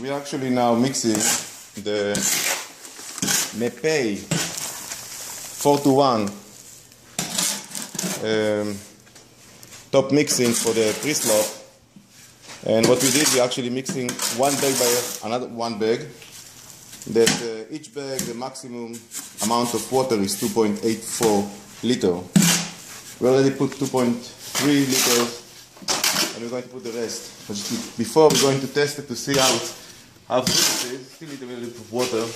we are actually now mixing the Mapei 4 to 1 um, top mixing for the pre-slop. And what we did, we actually mixing one bag by another one bag. That uh, each bag, the maximum amount of water is 2.84 liter. We already put 2.3 liters and we're going to put the rest. But before we're going to test it to see how it's, how good it. Still need a little bit of water.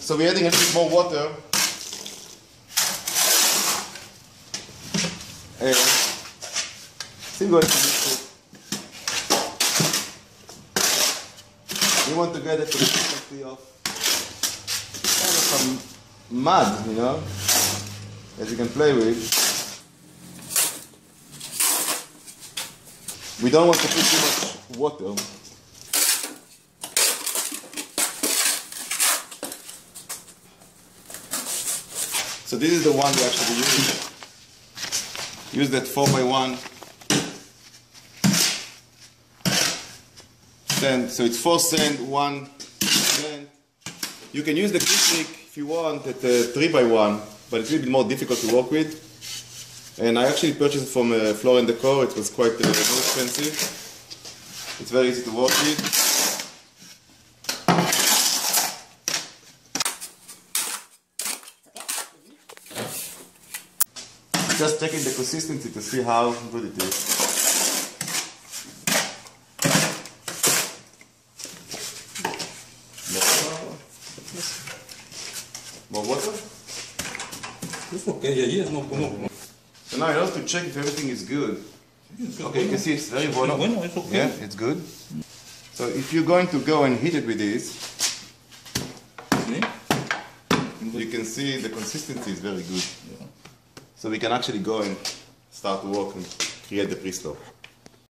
So we're adding a little bit more water. And still going to mix it. We want to get the consistency of kind of some mud, you know, that you can play with. We don't want to put too much water. So this is the one we actually use. Use that 4 by one Sand. So it's 4 sand, 1 sand. You can use the quick if you want at uh, 3 by one but it's a little bit more difficult to work with. And I actually purchased it from uh, Floor & Decor. It was quite uh, more expensive. It's very easy to work with. just checking the consistency to see how good it is. More water? It's okay, yeah, yes, no, no. So now I have to check if everything is good. Okay, you can see it's very water. Bueno, it's okay. Yeah, it's good. So if you're going to go and heat it with this, you can see the consistency is very good. So we can actually go and start to work and create the pre-slop.